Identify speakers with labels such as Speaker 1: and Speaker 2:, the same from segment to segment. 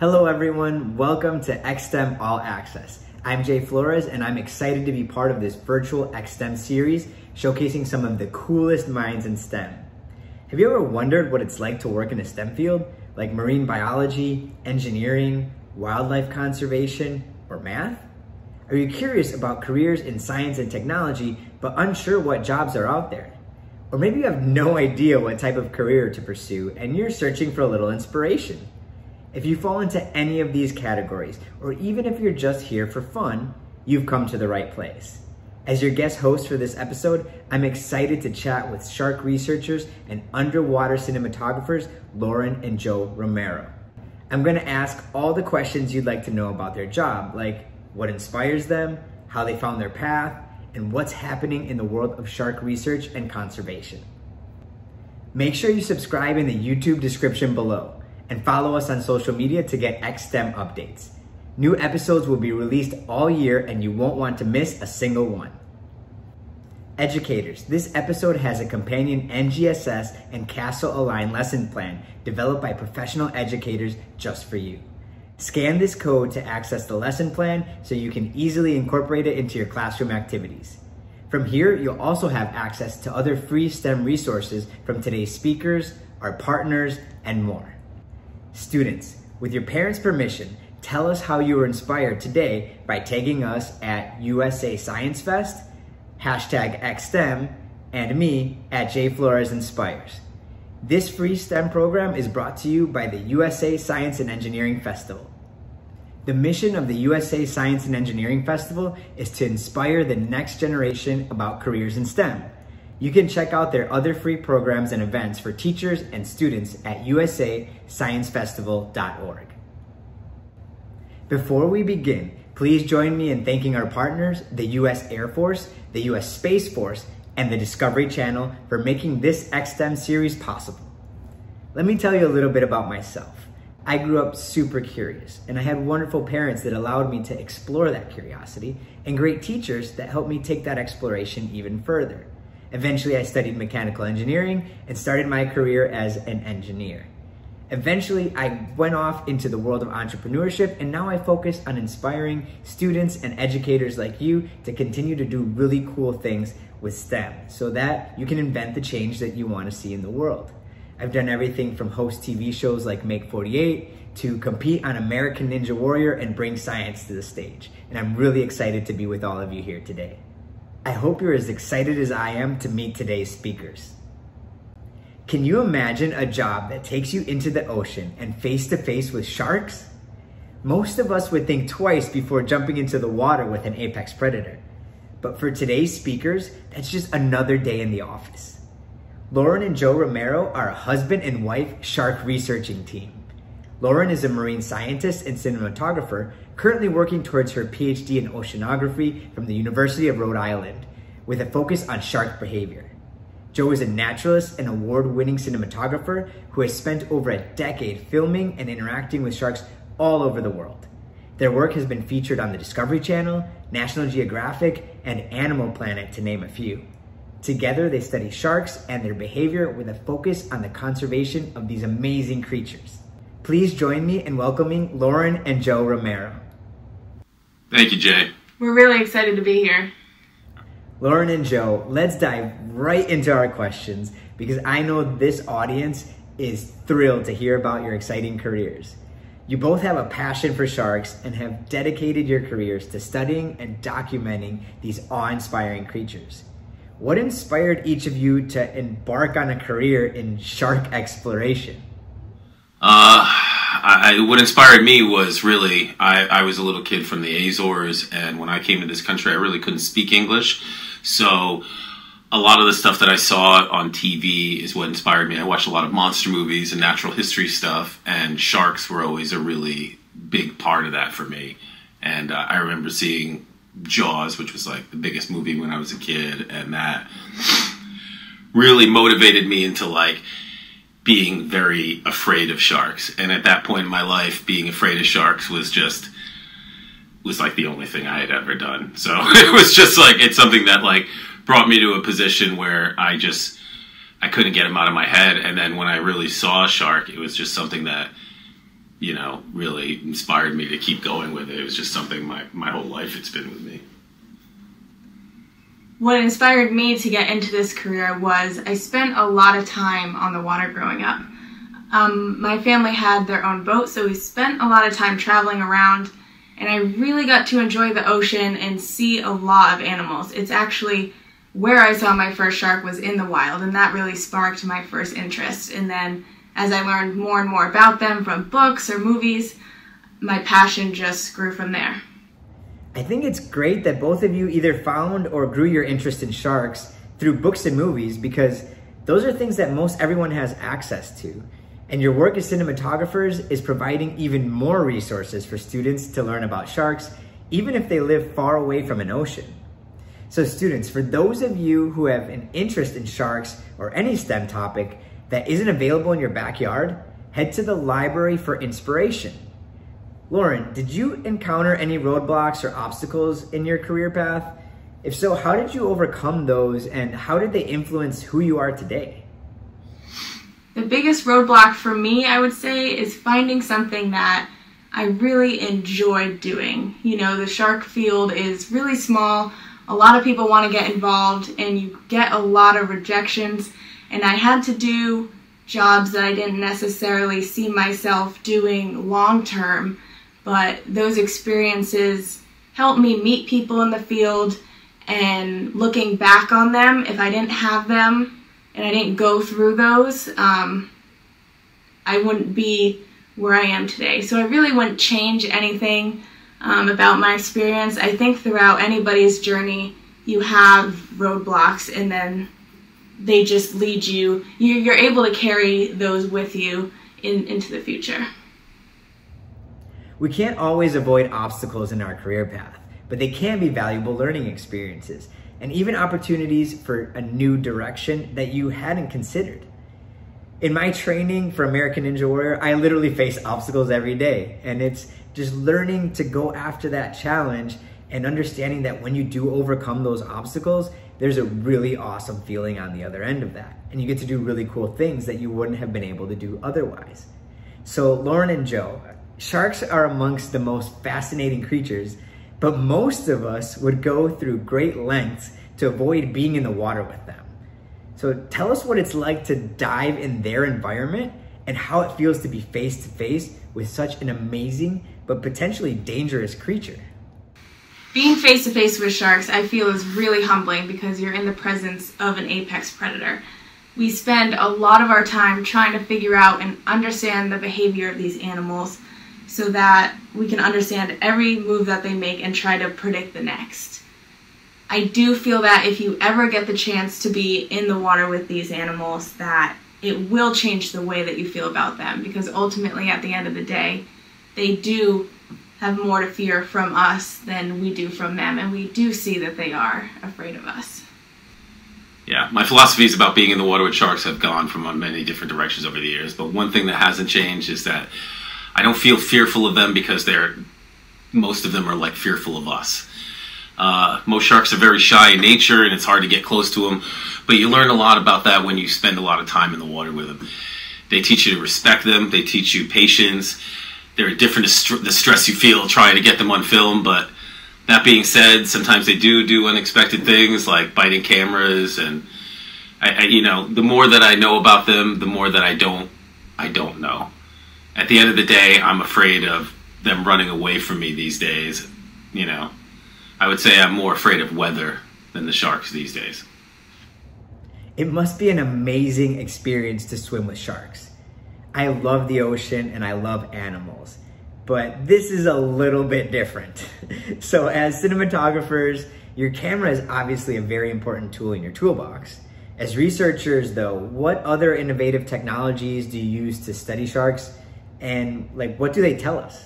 Speaker 1: Hello, everyone. Welcome to XSTEM All Access. I'm Jay Flores, and I'm excited to be part of this virtual XSTEM series showcasing some of the coolest minds in STEM. Have you ever wondered what it's like to work in a STEM field, like marine biology, engineering, wildlife conservation, or math? Are you curious about careers in science and technology, but unsure what jobs are out there? Or maybe you have no idea what type of career to pursue and you're searching for a little inspiration. If you fall into any of these categories, or even if you're just here for fun, you've come to the right place. As your guest host for this episode, I'm excited to chat with shark researchers and underwater cinematographers Lauren and Joe Romeiro. I'm gonna ask all the questions you'd like to know about their job, like what inspires them, how they found their path, and what's happening in the world of shark research and conservation. Make sure you subscribe in the YouTube description below and follow us on social media to get XSTEM updates. New episodes will be released all year and you won't want to miss a single one. Educators, this episode has a companion NGSS and CASEL aligned lesson plan developed by professional educators just for you. Scan this code to access the lesson plan so you can easily incorporate it into your classroom activities. From here, you'll also have access to other free STEM resources from today's speakers, our partners, and more. Students, with your parents' permission, tell us how you were inspired today by tagging us at USA Science Fest, hashtag XSTEM, and me at JFlores Inspires. This free STEM program is brought to you by the USA Science and Engineering Festival. The mission of the USA Science and Engineering Festival is to inspire the next generation about careers in STEM. You can check out their other free programs and events for teachers and students at usasciencefestival.org. Before we begin, please join me in thanking our partners, the US Air Force, the US Space Force, and the Discovery Channel for making this XSTEM series possible. Let me tell you a little bit about myself. I grew up super curious, and I had wonderful parents that allowed me to explore that curiosity, and great teachers that helped me take that exploration even further. Eventually, I studied mechanical engineering and started my career as an engineer. Eventually, I went off into the world of entrepreneurship, and now I focus on inspiring students and educators like you to continue to do really cool things with STEM so that you can invent the change that you want to see in the world. I've done everything from host TV shows like Make 48 to compete on American Ninja Warrior and bring science to the stage. And I'm really excited to be with all of you here today. I hope you're as excited as I am to meet today's speakers. Can you imagine a job that takes you into the ocean and face to face with sharks? Most of us would think twice before jumping into the water with an apex predator. But for today's speakers, that's just another day in the office. Lauren and Joe Romeiro are a husband and wife shark researching team. Lauren is a marine scientist and cinematographer currently working towards her PhD in oceanography from the University of Rhode Island with a focus on shark behavior. Joe is a naturalist and award-winning cinematographer who has spent over a decade filming and interacting with sharks all over the world. Their work has been featured on the Discovery Channel, National Geographic, and Animal Planet to name a few. Together, they study sharks and their behavior with a focus on the conservation of these amazing creatures. Please join me in welcoming Lauren and Joe Romeiro.
Speaker 2: Thank you, Jay.
Speaker 3: We're really excited to be here.
Speaker 1: Lauren and Joe, let's dive right into our questions because I know this audience is thrilled to hear about your exciting careers. You both have a passion for sharks and have dedicated your careers to studying and documenting these awe inspiring creatures. What inspired each of you to embark on a career in shark exploration?
Speaker 2: Uh, I, what inspired me was really I, I was a little kid from the Azores, and when I came to this country, I really couldn't speak English. So a lot of the stuff that I saw on TV is what inspired me. I watched a lot of monster movies and natural history stuff, and sharks were always a really big part of that for me. And uh, I remember seeing Jaws, which was like the biggest movie when I was a kid, and that really motivated me into like being very afraid of sharks. And at that point in my life, being afraid of sharks was just was like the only thing I had ever done. So it was just like it's something that like brought me to a position where I just I couldn't get him out of my head. And then when I really saw a shark, it was just something that you know, really inspired me to keep going with it. It was just something my, my whole life it's been with me.
Speaker 3: What inspired me to get into this career was I spent a lot of time on the water growing up. Um, my family had their own boat, so we spent a lot of time traveling around, and I really got to enjoy the ocean and see a lot of animals. It's actually where I saw my first shark was in the wild, and that really sparked my first interest. And then as I learned more and more about them from books or movies, my passion just grew from there.
Speaker 1: I think it's great that both of you either found or grew your interest in sharks through books and movies because those are things that most everyone has access to. And your work as cinematographers is providing even more resources for students to learn about sharks, even if they live far away from an ocean. So students, for those of you who have an interest in sharks or any STEM topic, that isn't available in your backyard, head to the library for inspiration. Lauren, did you encounter any roadblocks or obstacles in your career path? If so, how did you overcome those and how did they influence who you are today?
Speaker 3: The biggest roadblock for me, I would say, is finding something that I really enjoy doing. You know, the shark field is really small. A lot of people want to get involved and you get a lot of rejections and I had to do jobs that I didn't necessarily see myself doing long term, but those experiences helped me meet people in the field and looking back on them, if I didn't have them and I didn't go through those, um, I wouldn't be where I am today. So I really wouldn't change anything um, about my experience. I think throughout anybody's journey, you have roadblocks and then they just lead you, you're able to carry those with you in, into the future.
Speaker 1: We can't always avoid obstacles in our career path, but they can be valuable learning experiences and even opportunities for a new direction that you hadn't considered. In my training for American Ninja Warrior, I literally face obstacles every day, and it's just learning to go after that challenge and understanding that when you do overcome those obstacles, there's a really awesome feeling on the other end of that. And you get to do really cool things that you wouldn't have been able to do otherwise. So Lauren and Joe, sharks are amongst the most fascinating creatures, but most of us would go through great lengths to avoid being in the water with them. So tell us what it's like to dive in their environment and how it feels to be face to face with such an amazing but potentially dangerous creature
Speaker 3: being face to face with sharks, I feel is really humbling because you're in the presence of an apex predator. We spend a lot of our time trying to figure out and understand the behavior of these animals so that we can understand every move that they make and try to predict the next. I do feel that if you ever get the chance to be in the water with these animals that it will change the way that you feel about them because ultimately at the end of the day they do have more to fear from us than we do from them, and we do see that they are afraid of us.
Speaker 2: Yeah, my philosophies about being in the water with sharks have gone from many different directions over the years, but one thing that hasn't changed is that I don't feel fearful of them because they're most of them are like fearful of us. Uh, most sharks are very shy in nature, and it's hard to get close to them. But you learn a lot about that when you spend a lot of time in the water with them. They teach you to respect them. They teach you patience they're different the stress you feel trying to get them on film. But that being said, sometimes they do do unexpected things like biting cameras, and I, I, you know, the more that I know about them, the more that I don't, I don't know. At the end of the day, I'm afraid of them running away from me these days. You know, I would say I'm more afraid of weather than the sharks these days.
Speaker 1: It must be an amazing experience to swim with sharks. I love the ocean and I love animals, but this is a little bit different. so as cinematographers, your camera is obviously a very important tool in your toolbox. As researchers though, what other innovative technologies do you use to study sharks and like what do they tell us?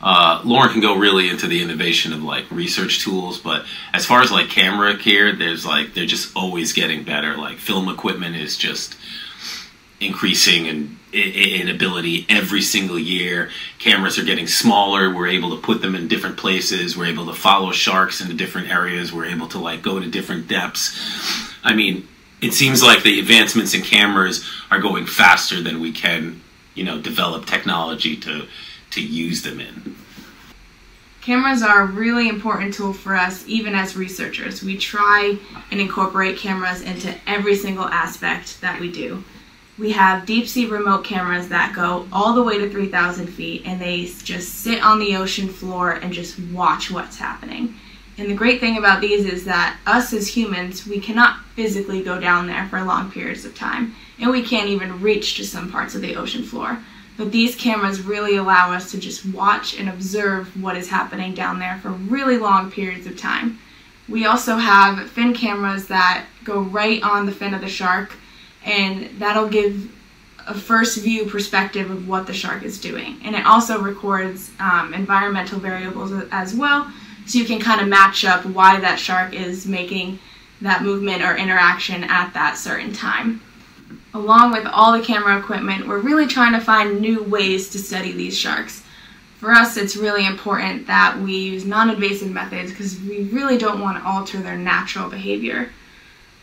Speaker 2: Uh, Lauren can go really into the innovation of like research tools, but as far as like camera gear, there's like they're just always getting better. Like film equipment is just increasing in, in ability every single year. Cameras are getting smaller. We're able to put them in different places. We're able to follow sharks into different areas. We're able to like go to different depths. I mean, it seems like the advancements in cameras are going faster than we can you know, develop technology to to use them in.
Speaker 3: Cameras are a really important tool for us, even as researchers. We try and incorporate cameras into every single aspect that we do. We have deep sea remote cameras that go all the way to 3,000 feet and they just sit on the ocean floor and just watch what's happening. And the great thing about these is that us as humans, we cannot physically go down there for long periods of time, and we can't even reach to some parts of the ocean floor. But these cameras really allow us to just watch and observe what is happening down there for really long periods of time. We also have fin cameras that go right on the fin of the shark, and that'll give a first view perspective of what the shark is doing. And it also records um, environmental variables as well so you can kind of match up why that shark is making that movement or interaction at that certain time. Along with all the camera equipment, we're really trying to find new ways to study these sharks. For us, it's really important that we use non-invasive methods because we really don't want to alter their natural behavior.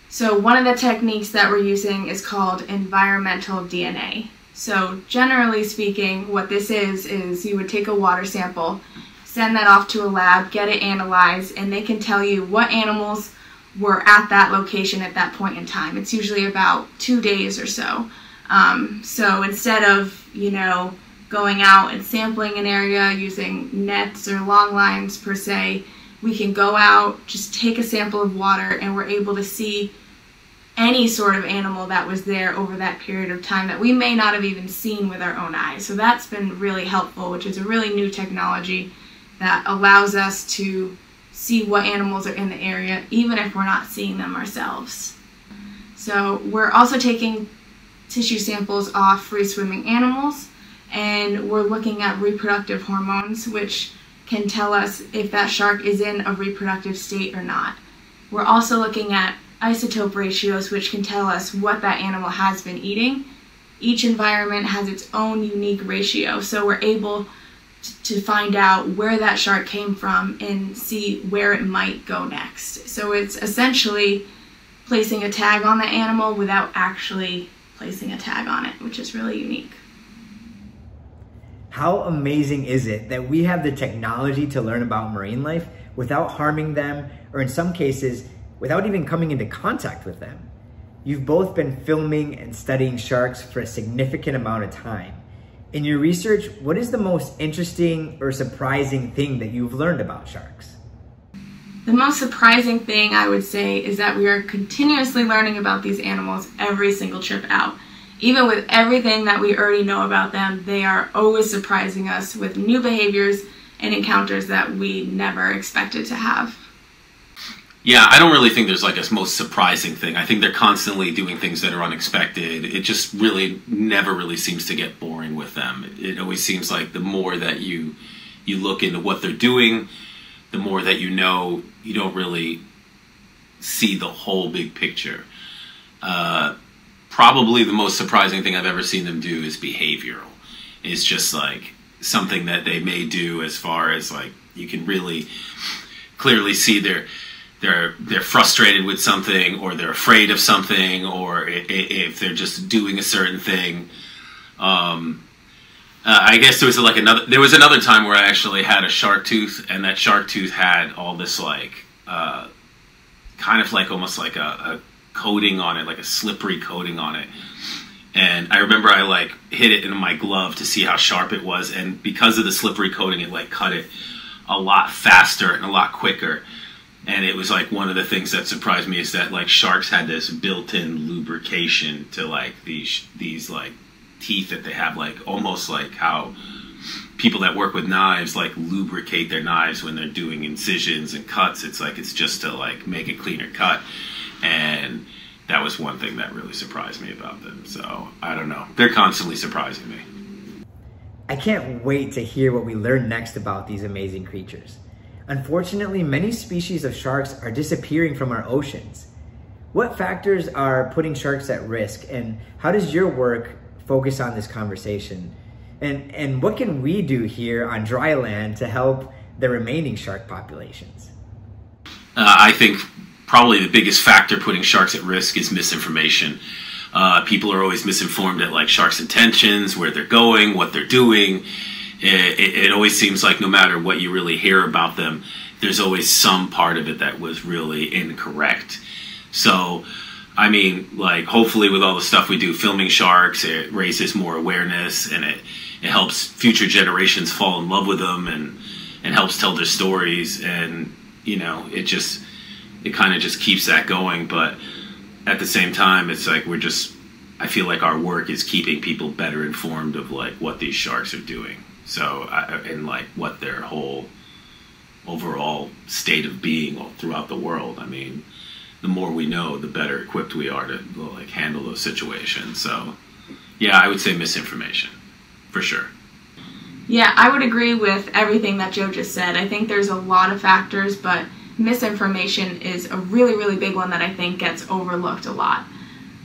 Speaker 3: So one of the techniques that we're using is called environmental DNA. So generally speaking, what this is, is you would take a water sample send that off to a lab, get it analyzed, and they can tell you what animals were at that location at that point in time. It's usually about two days or so. Um, so instead of, you know, going out and sampling an area using nets or long lines per se, we can go out, just take a sample of water, and we're able to see any sort of animal that was there over that period of time that we may not have even seen with our own eyes. So that's been really helpful, which is a really new technology that allows us to see what animals are in the area even if we're not seeing them ourselves. So we're also taking tissue samples off free swimming animals and we're looking at reproductive hormones which can tell us if that shark is in a reproductive state or not. We're also looking at isotope ratios which can tell us what that animal has been eating. Each environment has its own unique ratio so we're able to find out where that shark came from and see where it might go next. So it's essentially placing a tag on the animal without actually placing a tag on it, which is really unique.
Speaker 1: How amazing is it that we have the technology to learn about marine life without harming them, or in some cases, without even coming into contact with them? You've both been filming and studying sharks for a significant amount of time. In your research, what is the most interesting or surprising thing that you've learned about sharks?
Speaker 3: The most surprising thing I would say is that we are continuously learning about these animals every single trip out. Even with everything that we already know about them, they are always surprising us with new behaviors and encounters that we never expected to have.
Speaker 2: Yeah, I don't really think there's like a most surprising thing. I think they're constantly doing things that are unexpected. It just really never really seems to get boring with them. It always seems like the more that you you look into what they're doing, the more that you know, you don't really see the whole big picture. Uh, probably the most surprising thing I've ever seen them do is behavioral. It's just like something that they may do as far as like you can really clearly see their they're they're frustrated with something or they're afraid of something or if they're just doing a certain thing. Um, uh, I guess there was like another there was another time where I actually had a shark tooth and that shark tooth had all this like uh, kind of like almost like a, a coating on it like a slippery coating on it. And I remember I like hit it in my glove to see how sharp it was and because of the slippery coating it like cut it a lot faster and a lot quicker and it was like one of the things that surprised me is that like sharks had this built-in lubrication to like these these like teeth that they have like almost like how people that work with knives like lubricate their knives when they're doing incisions and cuts. It's like it's just to like make a cleaner cut. And that was one thing that really surprised me about them. So i don't know. They're constantly surprising me.
Speaker 1: I can't wait to hear what we learn next about these amazing creatures Unfortunately, many species of sharks are disappearing from our oceans. What factors are putting sharks at risk and how does your work focus on this conversation? And, and what can we do here on dry land to help the remaining shark populations?
Speaker 2: Uh, I think probably the biggest factor putting sharks at risk is misinformation. Uh, people are always misinformed at like sharks' intentions, where they're going, what they're doing. It, it, always seems like no matter what you really hear about them, there's always some part of it that was really incorrect. So, I mean, like hopefully with all the stuff we do, filming sharks, it raises more awareness and it it helps future generations fall in love with them and and helps tell their stories and you know it just it kind of just keeps that going. But at the same time, it's like we're just I feel like our work is keeping people better informed of like what these sharks are doing. So and like what their whole overall state of being all throughout the world. I mean, the more we know, the better equipped we are to like handle those situations. So, yeah, I would say misinformation for sure.
Speaker 3: Yeah, I would agree with everything that Joe just said. I think there's a lot of factors, but misinformation is a really, really big one that I think gets overlooked a lot.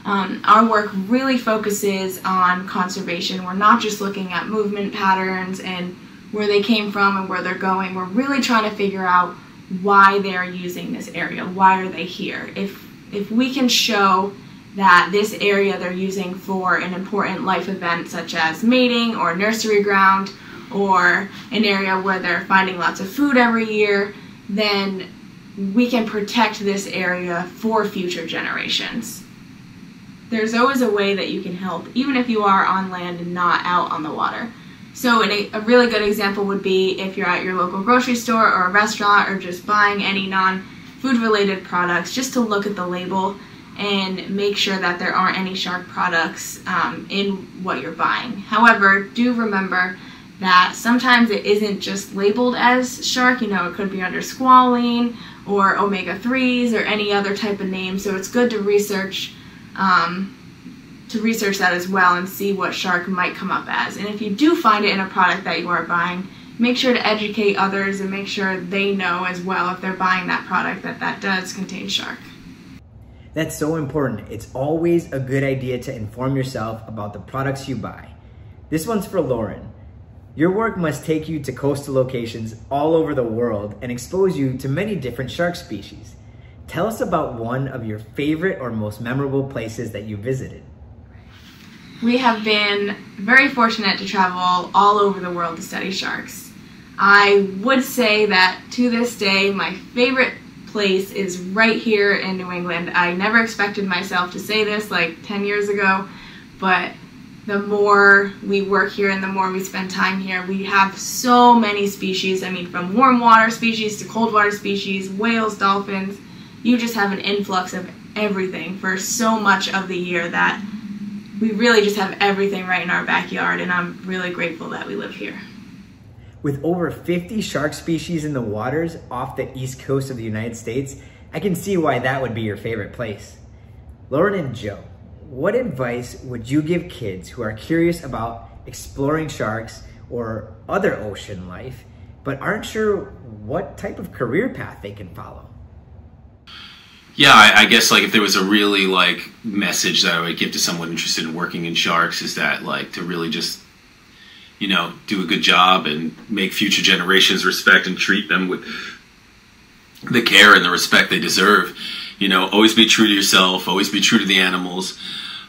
Speaker 3: Um, our work really focuses on conservation. We're not just looking at movement patterns and where they came from and where they're going. We're really trying to figure out why they're using this area. Why are they here? If if we can show that this area they're using for an important life event such as mating or nursery ground or an area where they're finding lots of food every year, then we can protect this area for future generations. There's always a way that you can help, even if you are on land and not out on the water. So a, a really good example would be if you're at your local grocery store or a restaurant or just buying any non-food related products, just to look at the label and make sure that there aren't any shark products um, in what you're buying. However, do remember that sometimes it isn't just labeled as shark, you know, it could be under squalene or omega-3s or any other type of name, so it's good to research um, to research that as well and see what shark might come up as. And if you do find it in a product that you are buying, make sure to educate others and make sure they know as well if they're buying that product that that does contain shark.
Speaker 1: That's so important. It's always a good idea to inform yourself about the products you buy. This one's for Lauren. Your work must take you to coastal locations all over the world and expose you to many different shark species. Tell us about one of your favorite or most memorable places that you visited.
Speaker 3: We have been very fortunate to travel all over the world to study sharks. I would say that to this day, my favorite place is right here in New England. I never expected myself to say this like 10 years ago, but the more we work here and the more we spend time here, we have so many species. I mean, from warm water species to cold water species, whales, dolphins. You just have an influx of everything for so much of the year that we really just have everything right in our backyard, and I'm really grateful that we live here.
Speaker 1: With over 50 shark species in the waters off the east coast of the United States, I can see why that would be your favorite place. Lauren and Joe, what advice would you give kids who are curious about exploring sharks or other ocean life, but aren't sure what type of career path they can follow?
Speaker 2: Yeah, I, I, guess like if there was a really like message that I would give to someone interested in working in sharks is that like to really just you know do a good job and make future generations respect and treat them with the care and the respect they deserve. You know, always be true to yourself. Always be true to the animals.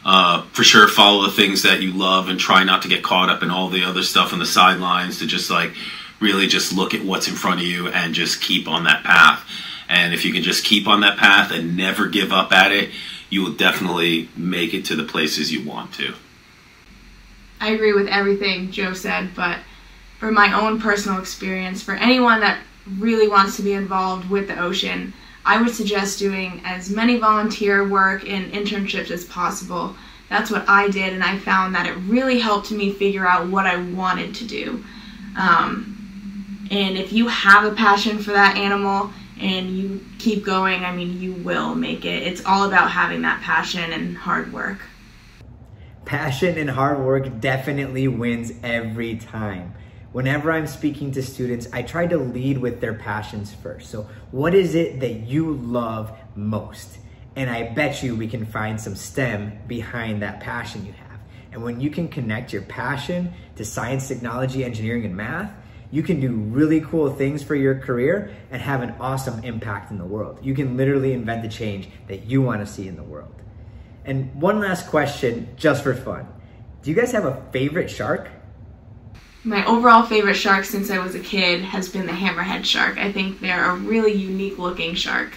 Speaker 2: Uh, for sure, follow the things that you love and try not to get caught up in all the other stuff on the sidelines. To just like really just look at what's in front of you and just keep on that path and if you can just keep on that path and never give up at it, you will definitely make it to the places you want to.
Speaker 3: I agree with everything Joe said, but for my own personal experience, for anyone that really wants to be involved with the ocean, I would suggest doing as many volunteer work and internships as possible. That's what I did, and I found that it really helped me figure out what I wanted to do. Um, and if you have a passion for that animal, and you keep going, I mean, you will make it. It's all about having that passion and hard work.
Speaker 1: Passion and hard work definitely wins every time. Whenever I'm speaking to students, I try to lead with their passions first. So, what is it that you love most? And I bet you we can find some STEM behind that passion you have. And when you can connect your passion to science, technology, engineering, and math, you can do really cool things for your career and have an awesome impact in the world. You can literally invent the change that you want to see in the world. And one last question, just for fun. Do you guys have a favorite shark?
Speaker 3: My overall favorite shark since I was a kid has been the hammerhead shark. I think they're a really unique looking shark.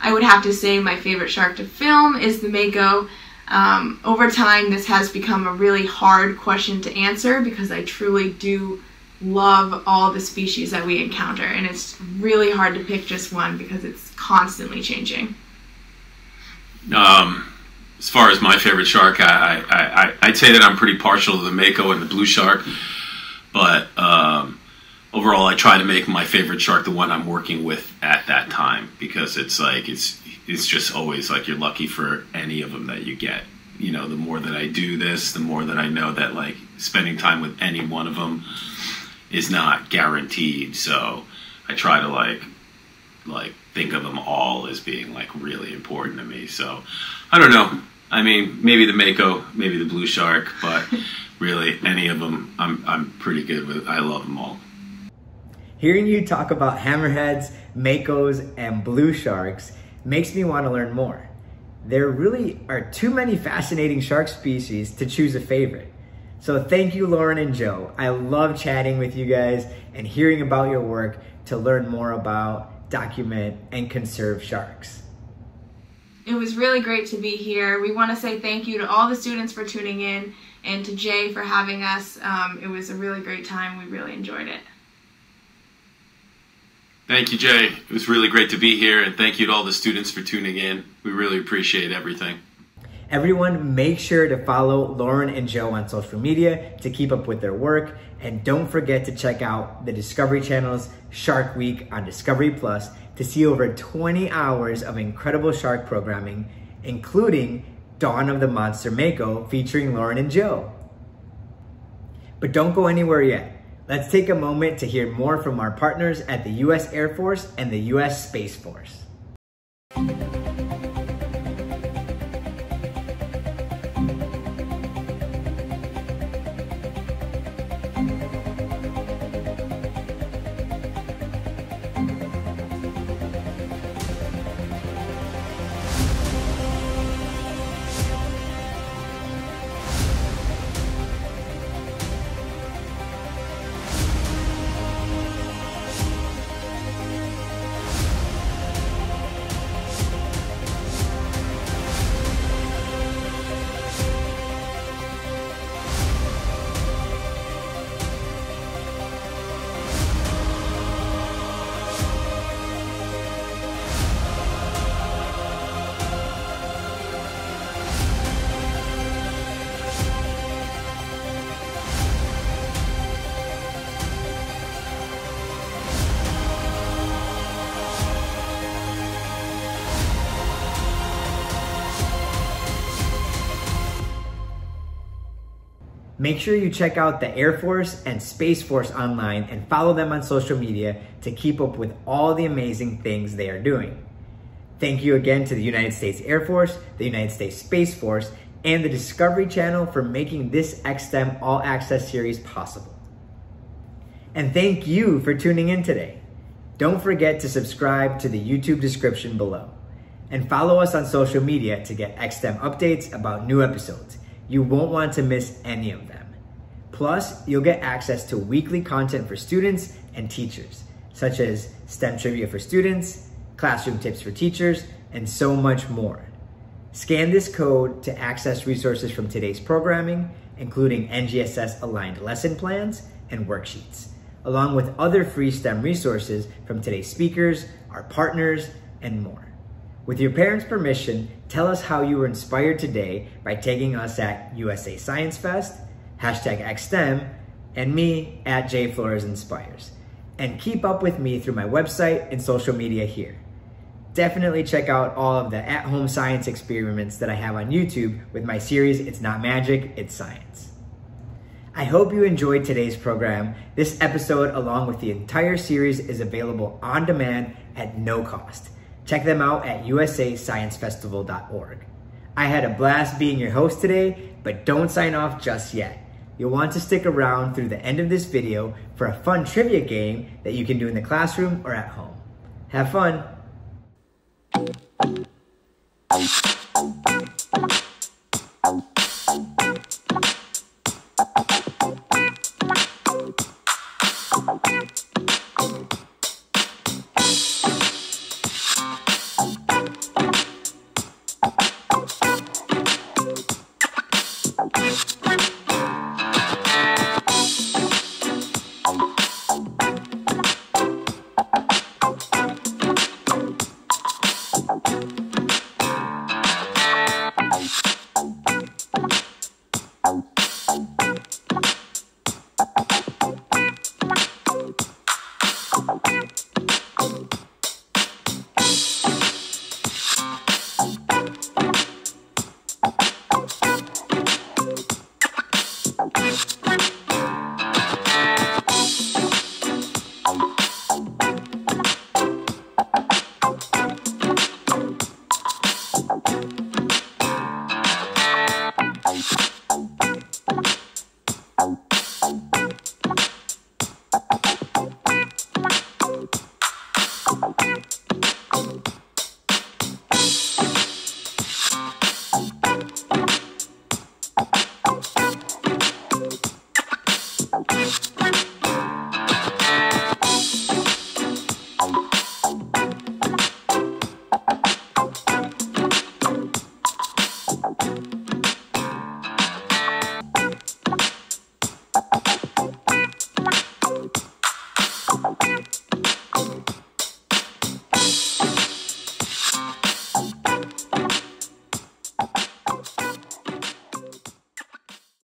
Speaker 3: I would have to say my favorite shark to film is the Mako. Um, over time, this has become a really hard question to answer because I truly do love all the species that we encounter, and it's really hard to pick just one because it's constantly changing.
Speaker 2: Um, as far as my favorite shark, I, I, I, would say that I'm pretty partial to the Mako and the blue shark, but um, overall, I try to make my favorite shark the one I'm working with at that time because it's like it's it's just always like you're lucky for any of them that you get. You know, the more that I do this, the more that I know that like spending time with any one of them is not guaranteed. So I try to like like think of them all as being like really important to me. So I don't know. I mean, maybe the Mako, maybe the Blue Shark, but really any of them, I'm I'm pretty good with. I love them all.
Speaker 1: Hearing you talk about hammerheads, Makos, and blue sharks makes me want to learn more. There really are too many fascinating shark species to choose a favorite. So thank you, Lauren and Joe. I love chatting with you guys and hearing about your work to learn more about, document, and conserve sharks.
Speaker 3: It was really great to be here. We want to say thank you to all the students for tuning in and to Jay for having us. Um, it was a really great time. We really enjoyed it.
Speaker 2: Thank you, Jay. It was really great to be here, and thank you to all the students for tuning in. We really appreciate everything.
Speaker 1: Everyone, make sure to follow Lauren and Joe on social media to keep up with their work. And don't forget to check out the Discovery Channel's Shark Week on Discovery Plus to see over 20 hours of incredible shark programming, including Dawn of the Monster Mako featuring Lauren and Joe. But don't go anywhere yet. Let's take a moment to hear more from our partners at the U.S. Air Force and the U.S. Space Force. Make sure you check out the Air Force and Space Force online and follow them on social media to keep up with all the amazing things they are doing. Thank you again to the United States Air Force, the United States Space Force, and the Discovery Channel for making this XSTEM All Access series possible. And thank you for tuning in today. Don't forget to subscribe to the YouTube description below. And follow us on social media to get XSTEM updates about new episodes. You won't want to miss any of them. Plus, you'll get access to weekly content for students and teachers, such as STEM trivia for students, classroom tips for teachers, and so much more. Scan this code to access resources from today's programming, including NGSS aligned lesson plans and worksheets, along with other free STEM resources from today's speakers, our partners, and more. With your parents' permission, tell us how you were inspired today by tagging us at USA Science Fest, hashtag XSTEM, and me at J Flores Inspires. And keep up with me through my website and social media here. Definitely check out all of the at-home science experiments that I have on YouTube with my series It's Not Magic, It's Science. I hope you enjoyed today's program. This episode, along with the entire series, is available on demand at no cost. Check them out at usasciencefestival.org. I had a blast being your host today, but don't sign off just yet. You'll want to stick around through the end of this video for a fun trivia game that you can do in the classroom or at home. Have fun!